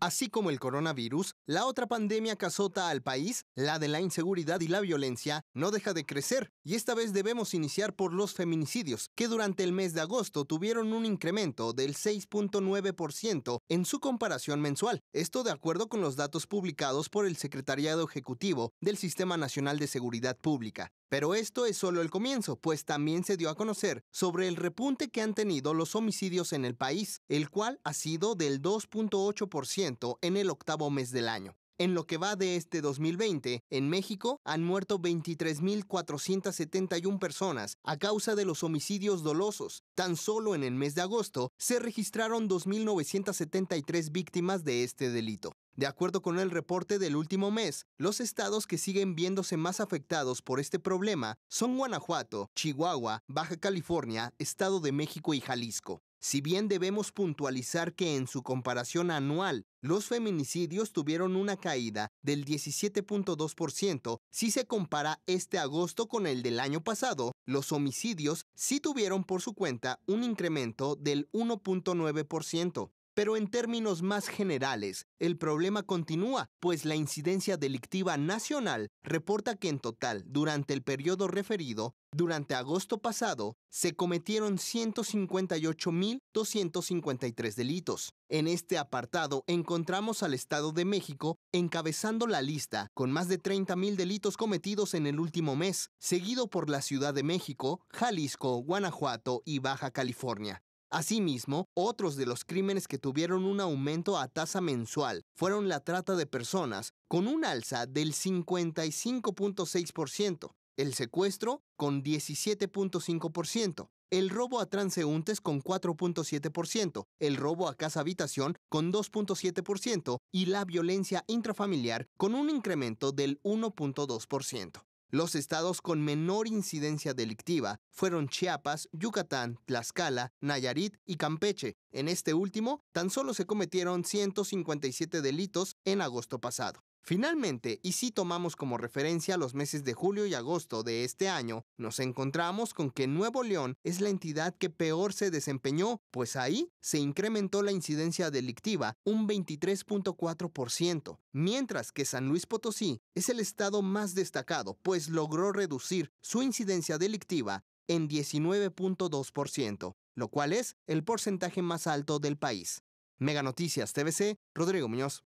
Así como el coronavirus, la otra pandemia que azota al país, la de la inseguridad y la violencia, no deja de crecer, y esta vez debemos iniciar por los feminicidios, que durante el mes de agosto tuvieron un incremento del 6.9% en su comparación mensual, esto de acuerdo con los datos publicados por el Secretariado Ejecutivo del Sistema Nacional de Seguridad Pública. Pero esto es solo el comienzo, pues también se dio a conocer sobre el repunte que han tenido los homicidios en el país, el cual ha sido del 2.8% en el octavo mes del año. En lo que va de este 2020, en México han muerto 23.471 personas a causa de los homicidios dolosos. Tan solo en el mes de agosto se registraron 2.973 víctimas de este delito. De acuerdo con el reporte del último mes, los estados que siguen viéndose más afectados por este problema son Guanajuato, Chihuahua, Baja California, Estado de México y Jalisco. Si bien debemos puntualizar que en su comparación anual los feminicidios tuvieron una caída del 17.2%, si se compara este agosto con el del año pasado, los homicidios sí tuvieron por su cuenta un incremento del 1.9%. Pero en términos más generales, el problema continúa, pues la incidencia delictiva nacional reporta que en total, durante el periodo referido, durante agosto pasado, se cometieron 158.253 delitos. En este apartado encontramos al Estado de México encabezando la lista con más de 30.000 delitos cometidos en el último mes, seguido por la Ciudad de México, Jalisco, Guanajuato y Baja California. Asimismo, otros de los crímenes que tuvieron un aumento a tasa mensual fueron la trata de personas, con un alza del 55.6%, el secuestro con 17.5%, el robo a transeúntes con 4.7%, el robo a casa habitación con 2.7% y la violencia intrafamiliar con un incremento del 1.2%. Los estados con menor incidencia delictiva fueron Chiapas, Yucatán, Tlaxcala, Nayarit y Campeche. En este último, tan solo se cometieron 157 delitos en agosto pasado. Finalmente, y si tomamos como referencia los meses de julio y agosto de este año, nos encontramos con que Nuevo León es la entidad que peor se desempeñó, pues ahí se incrementó la incidencia delictiva un 23.4%, mientras que San Luis Potosí es el estado más destacado, pues logró reducir su incidencia delictiva en 19.2%, lo cual es el porcentaje más alto del país. Mega Noticias TVC, Rodrigo Muñoz.